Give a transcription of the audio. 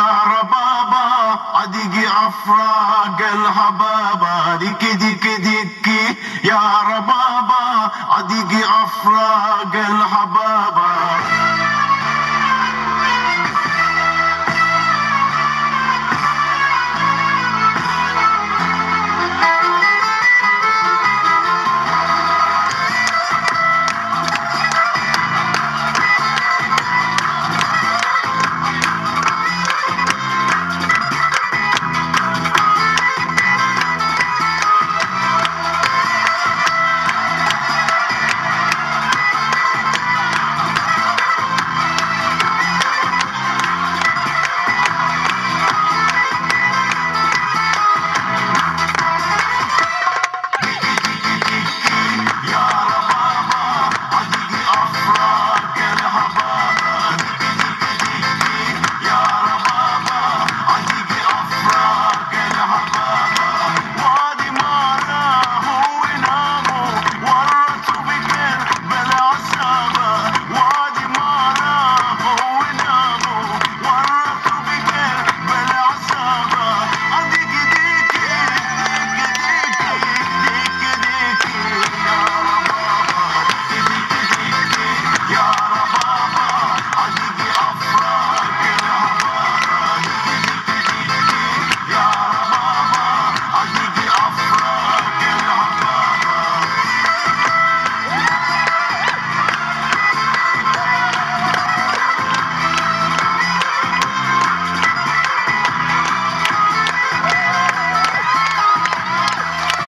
ربابة عدق أفراق الحبابة دك دك دك. يا ربابة عدق أفراق الحبابة